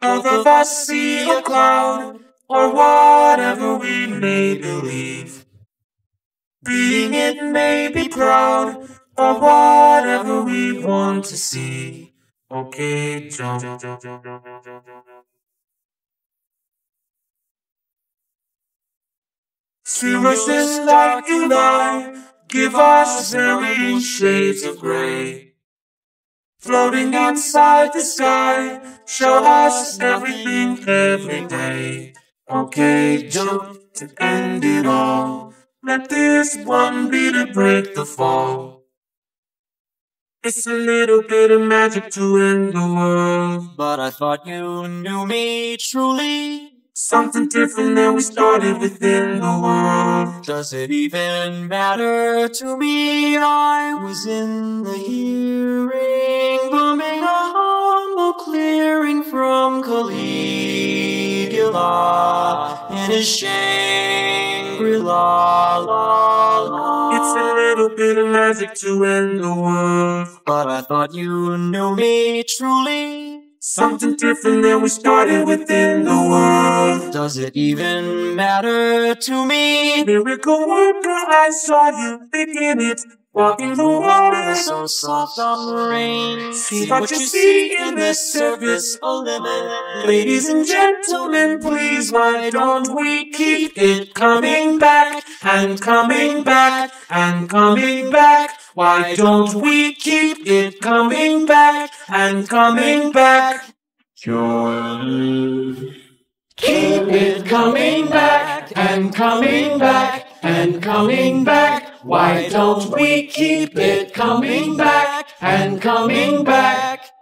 Both of us see a cloud, or whatever we may believe. Being it may be proud, or whatever we want to see. Okay, jump. Seriousness like you lie, give us varying shades of gray. Floating outside the sky, show us everything every day. Okay, jump to end it all. Let this one be to break the fall. It's a little bit of magic to end the world. But I thought you knew me truly. Something different than we started within the world. Does it even matter to me? I was in the hearing, bumming a humble clearing from Caligula in his Shangri-La. La, la. It's a little bit of magic to end the world. But I thought you knew me truly. Something different than we started within the world. Does it even matter to me? Miracle worker, I saw you begin it. Walking the water so soft on the rain. See what you see in this service, oh, a limit. Ladies and gentlemen, please, why don't we keep it coming back and coming back and coming back? Why don't we keep it coming back and coming back? Joy. Coming back and coming back and coming back. Why don't we keep it coming back and coming back?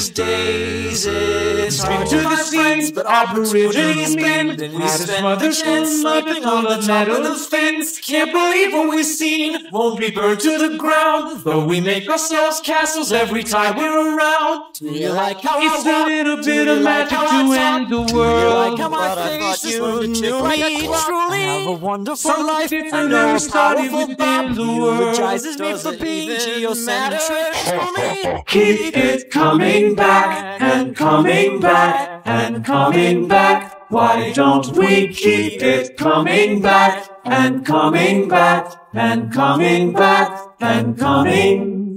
These days it's Stream to the seas, but aborigines bend. Had his mother skin sleeping on the Netherlands fence. Can't believe what we've seen. Won't be burned to the ground. Though we make ourselves castles every time we're around. Do you like how It's I a walk? little Do bit you of like magic how I to talk? end the Do you like how world. my But I face thought is you learning to knew tick like me a clock? truly. Have a wonderful Something life different and than a we started powerful within bop. the world. Eulogizes me Does for it being even geocentric truly. Keep it back and coming back and coming back. Why don't we keep it coming back and coming back and coming back and coming